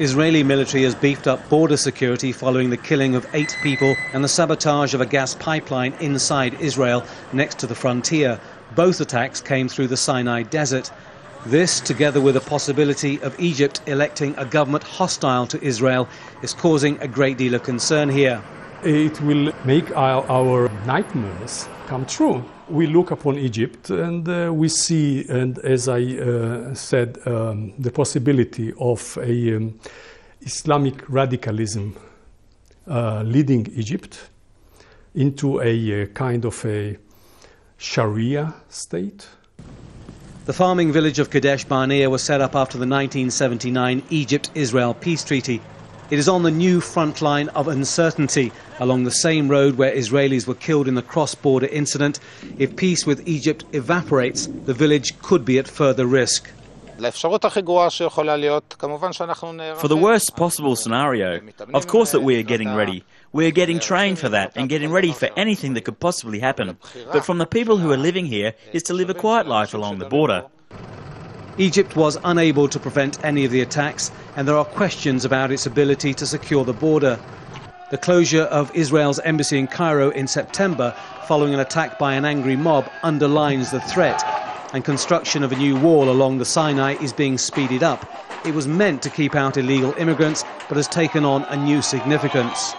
Israeli military has beefed up border security following the killing of eight people and the sabotage of a gas pipeline inside Israel next to the frontier. Both attacks came through the Sinai desert. This, together with the possibility of Egypt electing a government hostile to Israel, is causing a great deal of concern here. It will make our, nightmares come true. We look upon Egypt and uh, we see, and as I uh, said, um, the possibility of a um, Islamic radicalism uh, leading Egypt into a, uh, kind of a Sharia state. The farming village of Kadesh Barnea was set up after the 1979 Egypt-Israel peace treaty. It is on the new front line of uncertainty along the same road where Israelis were killed in the cross-border incident. If peace with Egypt evaporates, the village could be at further risk. For the worst possible scenario, of course that we are getting ready. We are getting trained for that and getting ready for anything that could possibly happen. But from the people who are living here is to live a quiet life along the border. Egypt was unable to prevent any of the attacks, and there are questions about its ability to secure the border. The closure of Israel's embassy in Cairo in September, following an attack by an angry mob, underlines the threat, and construction of a new wall along the Sinai is being speeded up. It was meant to keep out illegal immigrants, but has taken on a new significance.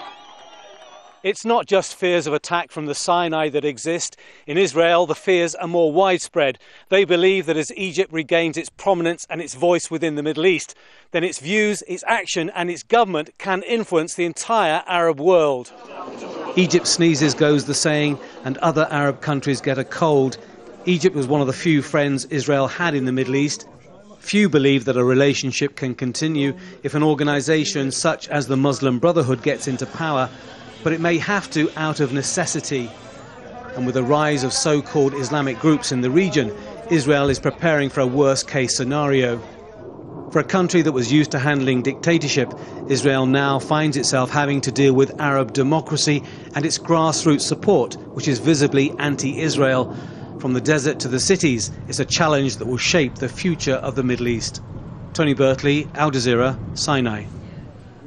It's not just fears of attack from the Sinai that exist. In Israel, the fears are more widespread. They believe that as Egypt regains its prominence and its voice within the Middle East, then its views, its action, and its government can influence the entire Arab world. Egypt sneezes, goes the saying, and other Arab countries get a cold. Egypt was one of the few friends Israel had in the Middle East. Few believe that a relationship can continue if an organization such as the Muslim Brotherhood gets into power but it may have to out of necessity. And with the rise of so called Islamic groups in the region, Israel is preparing for a worst case scenario. For a country that was used to handling dictatorship, Israel now finds itself having to deal with Arab democracy and its grassroots support, which is visibly anti Israel. From the desert to the cities, it's a challenge that will shape the future of the Middle East. Tony Birtley, Al Jazeera, Sinai.